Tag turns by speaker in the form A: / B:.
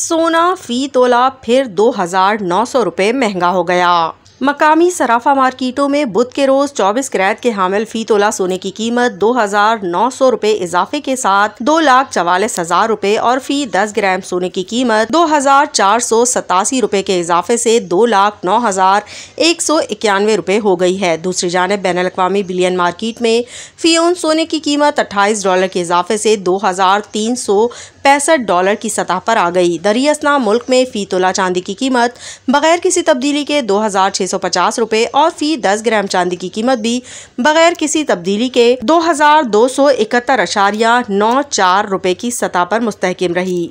A: सोना फ़ी तोला फिर दो हज़ार नौ सौ रुपये महँगा हो गया। मकामी सराफा मार्केटों में बुध के रोज 24 कैरेट के हामिल फ़ी तोला सोने की कीमत दो हज़ार नौ सौ रूपए इजाफे के साथ दो लाख चवालीस हज़ार रूपए और फ़ी 10 ग्राम सोने की कीमत दो हज़ार चार सौ सतासी रूपए के इजाफे से दो लाख नौ हज़ार एक सौ इक्यानवे रूपए हो गई है। दूसरी जानब, बैन अवी बिलियन मार्केट में फ़ी सोने की कीमत अट्ठाईस डॉलर के इजाफे से दो हज़ार तीन सौ पैंसठ डॉलर की सतह पर आ गई। दरियासना मुल्क में फ़ी तोला चांदी की कीमत बगैर किसी तब्दीली के दो हज़ार छः सौ पचास रूपए और फ़ी दस ग्राम चांदी की कीमत भी, बगैर किसी तब्दीली के दो हज़ार दो सौ इकहत्तर अशारिया नौ चार रूपए की सतह पर मुस्तकम रही।